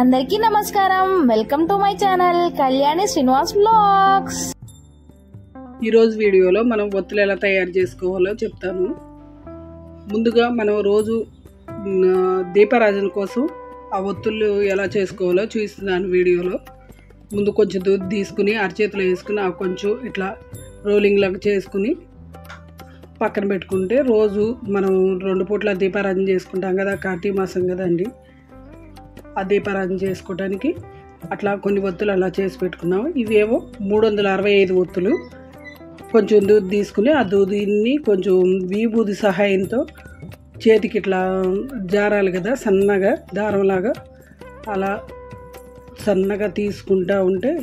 అందరికీ నమస్కారం. Welcome to my channel Kalyani Srinivas blogs ఈరోజు వీడియోలో మనం ఒత్తులు ఎలా తయారు చేసుకోవాలో చెప్తాను. ముందుగా మనం రోజు దీపరాజన దీపారాజన కోసం ఆ ఒత్తులు ఎలా చేసుకోవాలో చూస్తున్నాను వీడియోలో. ముందు కొంచెం దూద్ తీసుకుని అరచేతిలో వేసుకుని ఆ కొంచెం ఇట్లా రోలింగ్ లాగా చేసుకుని పక్కన పెట్టుకుంటే రోజు మనం రెండు పూట్ల దీపారాజన చేసుకుంటాం కదా కార్తీక మాసం కదండి. ఆ దీపారాధన చేసుకోవడానికి అట్లా కొన్ని ఒత్తులు అలా చేసి పెట్టుకున్నాం ఇవేవో మూడు వందల అరవై ఐదు ఒత్తులు. కొంచెం దూది తీసుకుని ఆ దూదిని కొంచెం వీబూది సహాయంతో చేతికి ఇట్లా జారాలి కదా సన్నగా దారంలాగా అలా సన్నగా తీసుకుంటా ఉంటే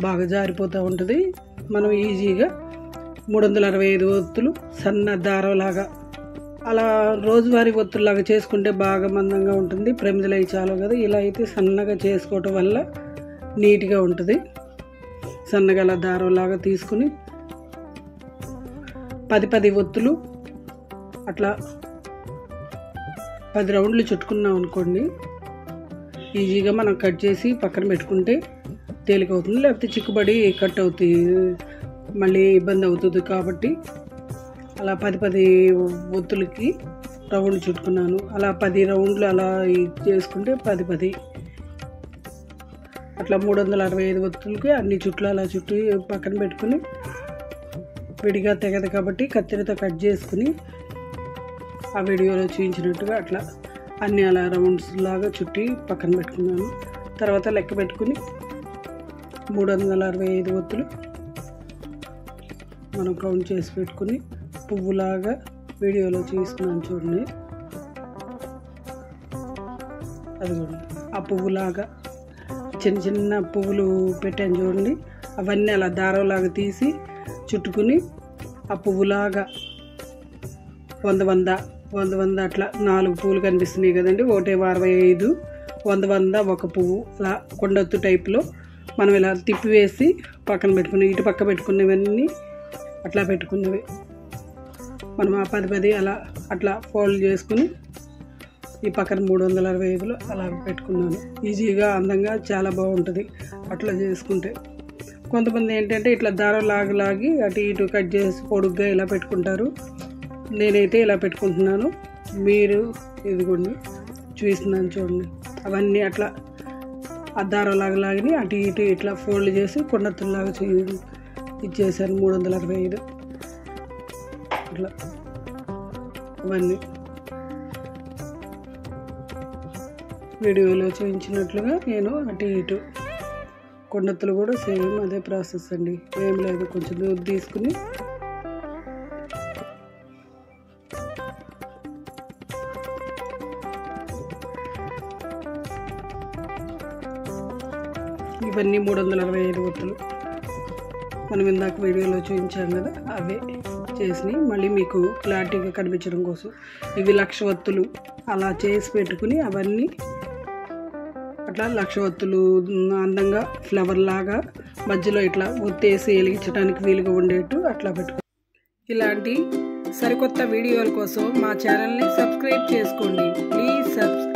బాగా జారిపోతూ ఉంటుంది. మనం ఈజీగా మూడు వందల అరవై ఐదు ఒత్తులు సన్న దారంలాగా అలా రోజువారీ ఒత్తుల్లాగా చేసుకుంటే బాగా మందంగా ఉంటుంది. ప్రమిదలు అవి చాలు కదా. ఇలా అయితే సన్నగా చేసుకోవటం వల్ల నీట్గా ఉంటుంది. సన్నగా అలా దారంలాగా తీసుకుని పది పది ఒత్తులు అట్లా పది రౌండ్లు చుట్టుకున్నాం అనుకోండి ఈజీగా మనం కట్ చేసి పక్కన పెట్టుకుంటే తేలిక అవుతుంది. లేకపోతే చిక్కుబడి కట్ అవుతుంది మళ్ళీ ఇబ్బంది అవుతుంది కాబట్టి అలా పది పది ఒత్తులకి రౌండ్ చుట్టుకున్నాను. అలా పది రౌండ్లు అలా ఇది చేసుకుంటే పది పది. అట్లా మూడు వందల అరవై ఐదు ఒత్తులకి అన్ని చుట్లు అలా చుట్టి పక్కన పెట్టుకుని విడిగా తెగదు కాబట్టి కత్తిరితో కట్ చేసుకుని ఆ వీడియోలో చూపించినట్టుగా అట్లా అన్ని అలా రౌండ్స్ లాగా చుట్టి పక్కన పెట్టుకున్నాను. తర్వాత లెక్క పెట్టుకుని మూడు వందల అరవై ఐదు ఒత్తులు మనం కౌంట్ చేసి పెట్టుకుని పువ్వులాగా వీడియోలో చూస్తున్నాను చూడండి. అది కూడా ఆ పువ్వులాగా చిన్న చిన్న పువ్వులు పెట్టాను చూడండి. అవన్నీ అలా దారంలాగా తీసి చుట్టుకుని ఆ పువ్వులాగా వంద వంద వంద వంద అట్లా నాలుగు పువ్వులు కనిపిస్తున్నాయి కదండి. ఒకటే అరవై ఐదు వంద వంద ఒక పువ్వు. అలా కొండొత్తు టైప్లో మనం ఇలా తిప్పివేసి పక్కన పెట్టుకుని ఇటు పక్క పెట్టుకున్నవన్నీ అట్లా పెట్టుకున్నవి. మనం ఆ పది పది అలా అట్లా ఫోల్డ్ చేసుకుని ఈ పక్కన మూడు వందల అరవై ఐదులో అలా పెట్టుకున్నాను. ఈజీగా అందంగా చాలా బాగుంటుంది అట్లా చేసుకుంటే. కొంతమంది ఏంటంటే ఇట్లా దారం లాగి లాగి అటు ఇటు కట్ చేసి పొడుగ్గా ఇలా పెట్టుకుంటారు. నేనైతే ఇలా పెట్టుకుంటున్నాను. మీరు ఇదిగోండి చూస్తున్నాను చూడండి. అవన్నీ అట్లా ఆ దారం లాగా లాగిని అటు ఇటు ఇట్లా ఫోల్డ్ చేసి కొండతుల్లాగా చే ఇచ్చేసాను మూడు వందల అరవై ఐదు. అట్లా. ఇవన్నీ వీడియోలో చూపించినట్లుగా నేను అటు ఇటు కొండత్తులు కూడా సేమ్ అదే ప్రాసెస్ అండి. ఏం లేదు కొంచెం దూరం తీసుకుని ఇవన్నీ మూడు వందల అరవై ఐదు ఒత్తులు మనం ఇందాక వీడియోలో చూపించాం కదా అవే. చేసి మళ్ళీ మీకు క్లారిటీగా కనిపించడం కోసం ఇవి లక్ష అలా చేసి పెట్టుకుని అవన్నీ అట్లా లక్షవత్తులు అందంగా ఫ్లవర్ లాగా మధ్యలో ఇట్లా ఒత్తేసి వెలిగించడానికి వీలుగా ఉండేట్టు అట్లా పెట్టుకో ఇలాంటి సరికొత్త వీడియోల కోసం మా ఛానల్ని సబ్స్క్రైబ్ చేసుకోండి. Please subscribe